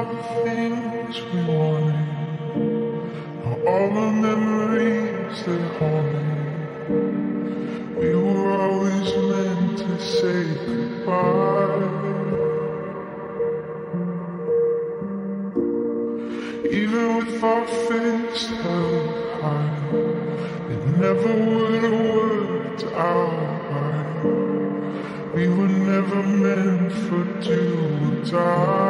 all the things we wanted, all the memories that haunted. We were always meant to say goodbye. Even with our fists held high, it never would have worked out right. We were never meant for do or die.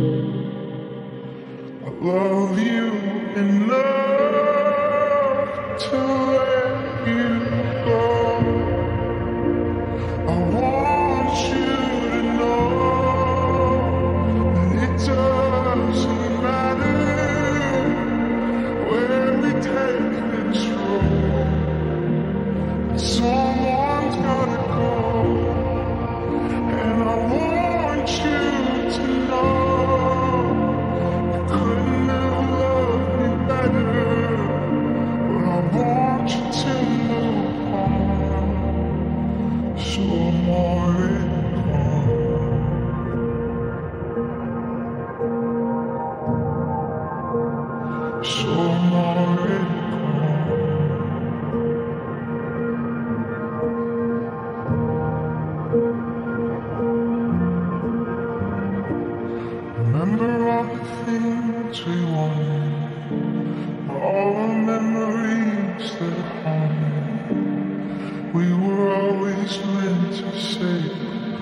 I love you enough to wait.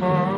heart.